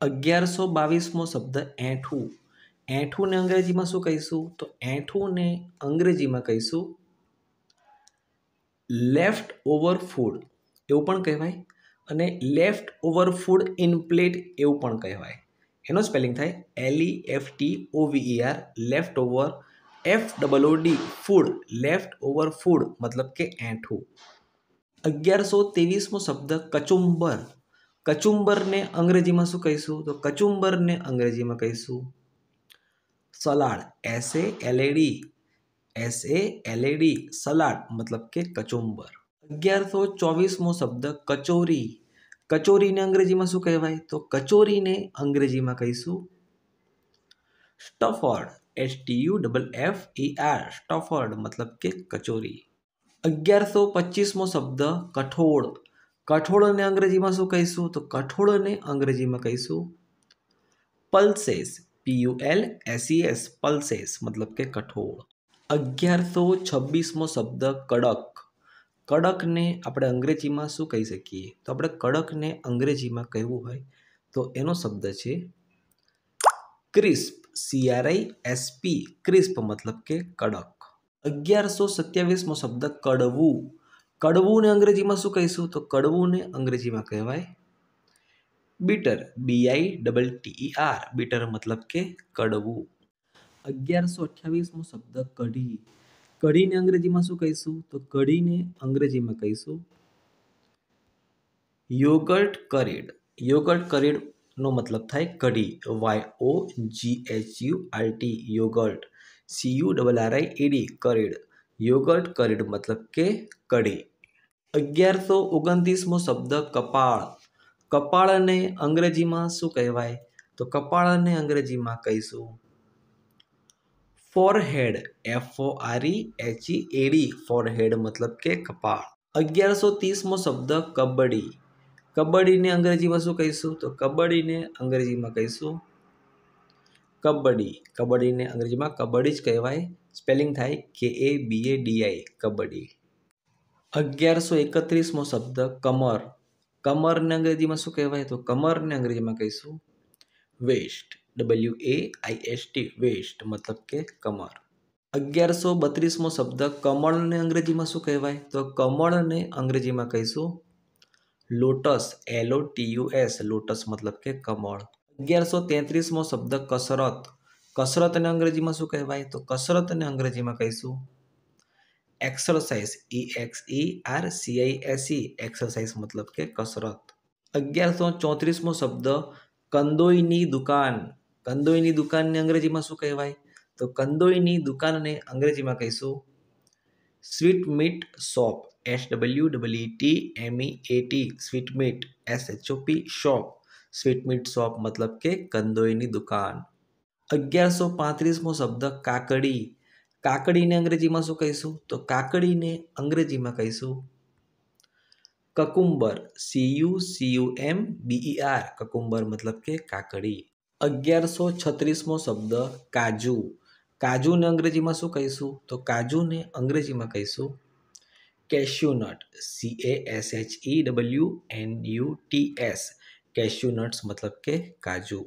અગિયારસો બાવીસમો શબ્દ એઠું. એઠુંને અંગ્રેજીમાં શું કહીશું? તો એઠુંને અંગ્રેજીમાં કહીશું લેફ્ટ ઓવર ફૂડ એવું પણ કહેવાય. અને left over food in plate એવું પણ કહેવાય. એનો સ્પેલિંગ થાય L E F T O V E R left over F double O D food left over food મતલબ કે એઠું. અગિયારસો ત્રેવીસમો શબ્દ કચુંબર. કચુંબરને અંગ્રેજીમાં શું કહીશું? તો કચુંબરને અંગ્રેજીમાં કહીશું salad. S A L A S A L A salad મતલબ કે કચુંબર. અગિયારસો ચોવીસમો શબ્દ કચોરી. કચોરીને અંગ્રેજીમાં શું કહેવાય? તો કચોરીને અંગ્રેજીમાં કહીશું stuffed. H T U double F E R stuffed મતલબ કે કચોરી. અગિયારસો પચીસમો શબ્દ કઠોળ. કઠોળને અંગ્રેજીમાં શું કહીશું? તો કઠોળને અંગ્રેજીમાં કહીશું pulses P U L S E S pulses મતલબ કે કઠોળ. અગિયારસો છવ્વીસમો શબ્દ કડક. કડકને આપણે અંગ્રેજીમાં શું કહી શકીએ? તો આપણે કડકને અંગ્રેજીમાં કહેવું હોય તો એનો શબ્દ છે ક્રિસ્પ સીઆરઆઈ એસપી ક્રિસ્પ મતલબ કે કડક. અગિયારસો સત્યાવીસમો શબ્દ કડવું. કડવુંને અંગ્રેજીમાં શું કહીશું? તો કડવુંને અંગ્રેજીમાં કહેવાય bitter B I double T E R bitter મતલબ કે કડવું. અગિયારસો અઠ્યાવીસમો શબ્દ કઢી. કઢીને અંગ્રેજીમાં શું કહીશું? તો કઢીને અંગ્રેજીમાં કહીશું યોગર્ટ કરેડ યોગર્ટ કરેડનો મતલબ થાય કઢી. Y O G H U R T yogurt C U double R I E D curried yogurt curried મતલબ કે કઢી. અગિયારસો ઓગણત્રીસમો શબ્દ કપાળ. કપાળને અંગ્રેજીમાં શું કહેવાય? તો કપાળને અંગ્રેજીમાં કહીશું. Forehead F O R E H E A D forehead મતલબ કે કપાળ. અગિયારસો ત્રીસમો શબ્દ કબડ્ડી. કબડ્ડીને અંગ્રેજીમાં શું કહીશું? તો કબડ્ડીને અંગ્રેજીમાં કહીશું. કબડ્ડી. કબડ્ડીને અંગ્રેજીમાં કબડ્ડી જ કહેવાય. સ્પેલિંગ થાય કે એ બી એ ડી આઈ કબડ્ડી. અગિયારસો એકત્રીસમો શબ્દ કમર. કમરને અંગ્રેજીમાં શું કહેવાય? તો કમરને અંગ્રેજીમાં કહીશું waist. W A I S T waist મતલબ કે કમર. અગિયારસો બત્રીસમો શબ્દ કમળને અંગ્રેજીમાં શું કહેવાય? તો કમળને અંગ્રેજીમાં કહીશું lotus. L O T U S lotus મતલબ કે કમળ. અગિયારસો તેત્રીસમો શબ્દ કસરત. કસરતને અંગ્રેજીમાં શું કહેવાય? તો કસરતને અંગ્રેજીમાં કહીશું exercise E X E R C I S E exercise મતલબ કે કસરત. અગિયારસો ચોત્રીસમો શબ્દ, કંદોઈની દુકાન. કંદોઈની દુકાનને અંગ્રેજીમાં શું કહેવાય? તો કંદોઈની દુકાનને અંગ્રેજીમાં કહીશું. Sweet meat shop S W W T M E A T sweet meat S H O P shop sweet meat shop મતલબ કે કંદોઈની દુકાન. અગિયારસો પાંત્રીસમો શબ્દ, કાકડી. કાકડીને અંગ્રેજીમાં શું કહીશું? તો કાકડીને અંગ્રેજીમાં કહીશું cucumber. C U C U M B E R cucumber મતલબ કે કાકડી. અગિયારસો છત્રીસમો શબ્દ કાજુ. કાજુને અંગ્રેજીમાં શું કહીશું? તો કાજુને અંગ્રેજીમાં કહીશું cashewnut C A S H E W N U T S cashewnuts મતલબ કે કાજુ.